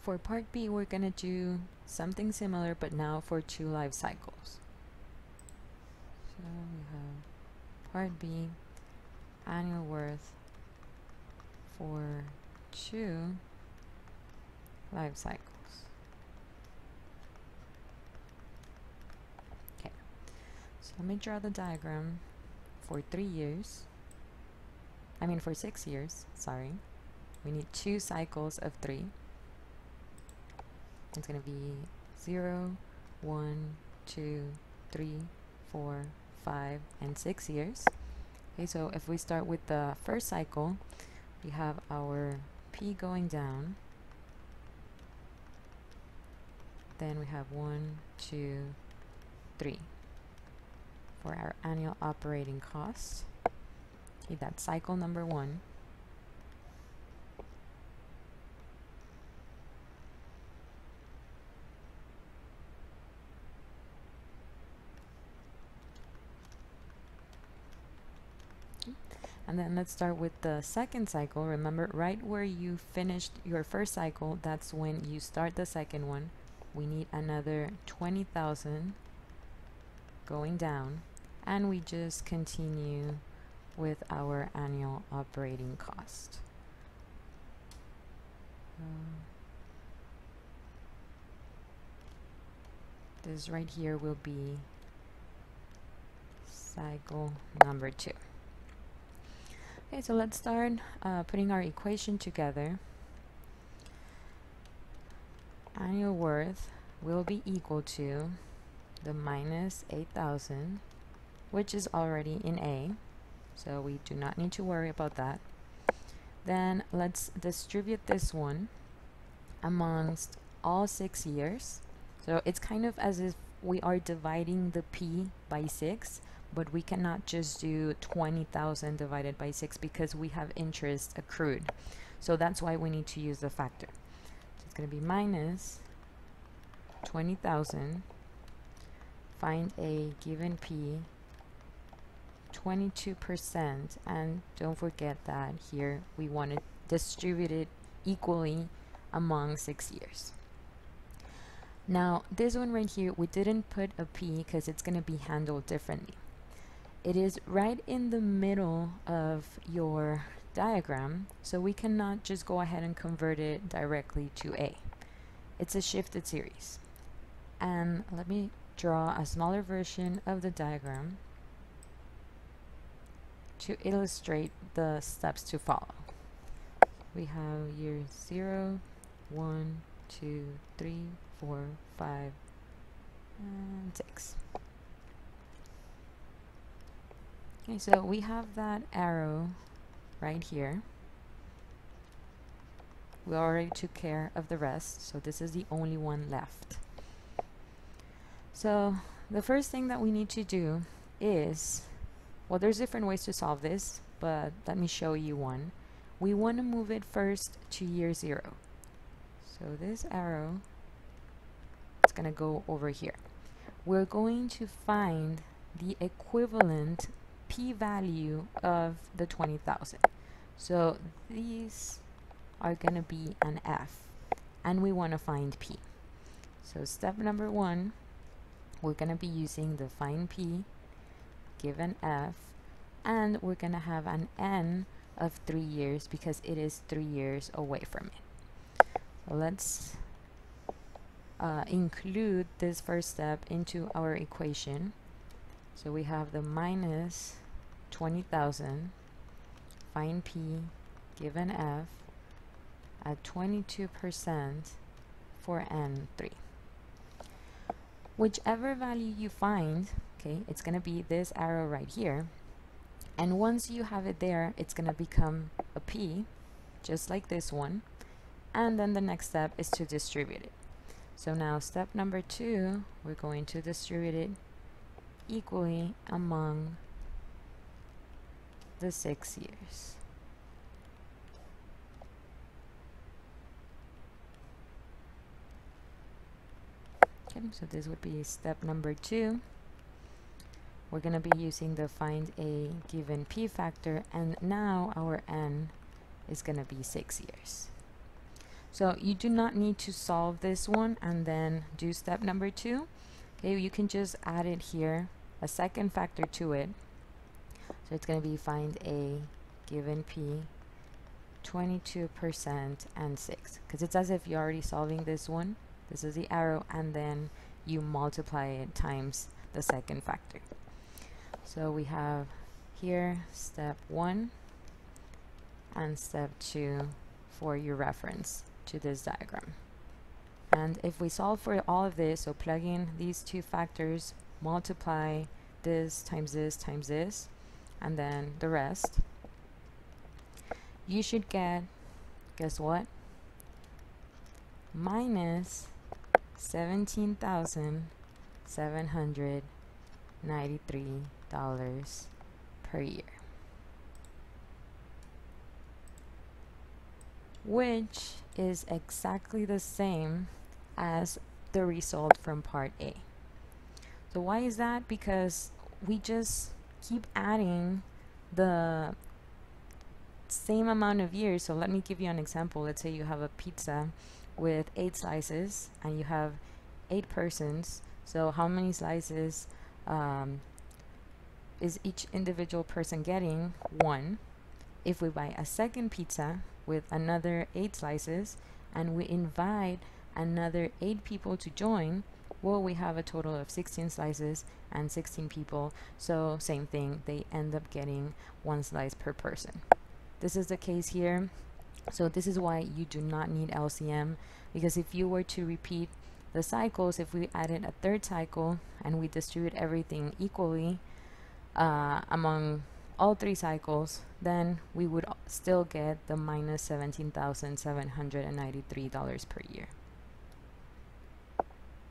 For part B, we're going to do something similar, but now for two life cycles. So we have part B, annual worth for two life cycles. Okay, so let me draw the diagram for three years. I mean for six years, sorry. We need two cycles of three. It's going to be 0, 1, 2, 3, 4, 5, and 6 years. Okay, so if we start with the first cycle, we have our P going down. Then we have 1, 2, 3 for our annual operating costs. Okay, that's cycle number one. And then let's start with the second cycle. Remember, right where you finished your first cycle, that's when you start the second one. We need another 20,000 going down. And we just continue with our annual operating cost. Um, this right here will be cycle number two. Okay, so let's start uh, putting our equation together. Annual worth will be equal to the minus 8,000, which is already in A, so we do not need to worry about that. Then let's distribute this one amongst all six years. So it's kind of as if we are dividing the P by 6 but we cannot just do 20,000 divided by 6 because we have interest accrued. So that's why we need to use the factor. So it's going to be minus 20,000. Find a given P 22% and don't forget that here we want to distribute it equally among six years. Now this one right here we didn't put a P because it's going to be handled differently it is right in the middle of your diagram so we cannot just go ahead and convert it directly to A. It's a shifted series and let me draw a smaller version of the diagram to illustrate the steps to follow. We have year 0, 1, 2, 3, 4, 5, and 6. Okay, so we have that arrow right here. We already took care of the rest, so this is the only one left. So the first thing that we need to do is, well, there's different ways to solve this, but let me show you one. We want to move it first to year zero. So this arrow is going to go over here. We're going to find the equivalent p-value of the 20,000. So these are going to be an f and we want to find p. So step number one, we're going to be using the find p given f and we're going to have an n of three years because it is three years away from it. Let's uh, include this first step into our equation. So we have the minus 20,000, find P given F at 22% for N3. Whichever value you find, okay, it's going to be this arrow right here. And once you have it there, it's going to become a P, just like this one. And then the next step is to distribute it. So now step number two, we're going to distribute it equally among the six years. Okay, so this would be step number two. We're going to be using the find a given p factor and now our n is going to be six years. So you do not need to solve this one and then do step number two. Okay, you can just add it here, a second factor to it. So it's going to be find A given P 22% and 6 because it's as if you're already solving this one. This is the arrow and then you multiply it times the second factor. So we have here step 1 and step 2 for your reference to this diagram. And if we solve for all of this, so plug in these two factors, multiply this times this times this, and then the rest, you should get, guess what? Minus $17,793 per year. Which is exactly the same as the result from part A. So why is that? Because we just keep adding the same amount of years. So let me give you an example. Let's say you have a pizza with eight slices and you have eight persons. So how many slices um, is each individual person getting? One. If we buy a second pizza with another eight slices and we invite another eight people to join, well, we have a total of 16 slices and 16 people. So same thing, they end up getting one slice per person. This is the case here. So this is why you do not need LCM because if you were to repeat the cycles, if we added a third cycle and we distribute everything equally uh, among all three cycles, then we would still get the minus $17,793 per year.